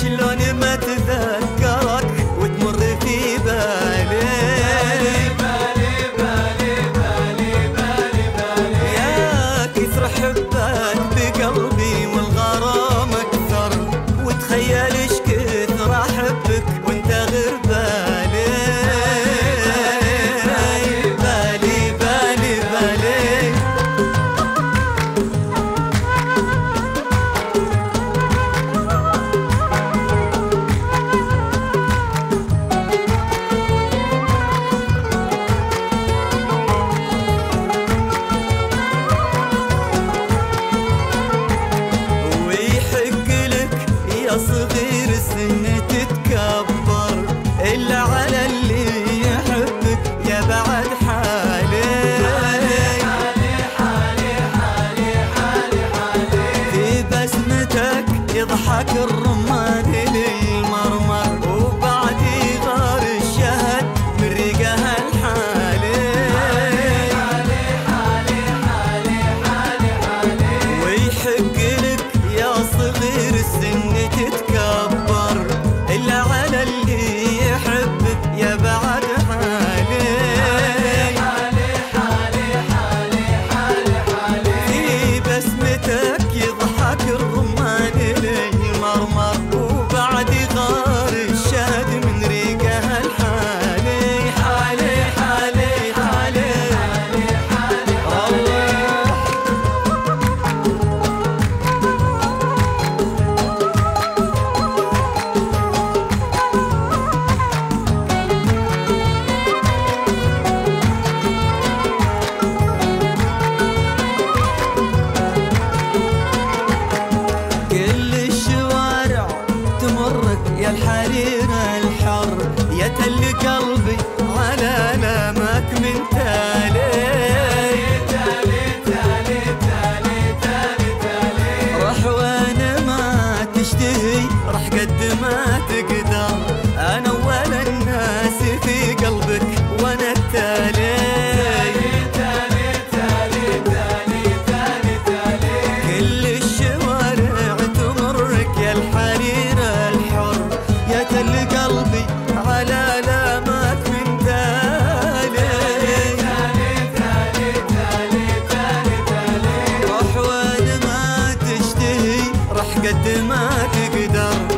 شلون ما تذكرك وتمر في بالي؟ يا كثر حبك بقلبي والغرام أكثر وتخيلي يضحك الرمان لي. تمرك يا الحرير الحر يا تلك قلبي تقدر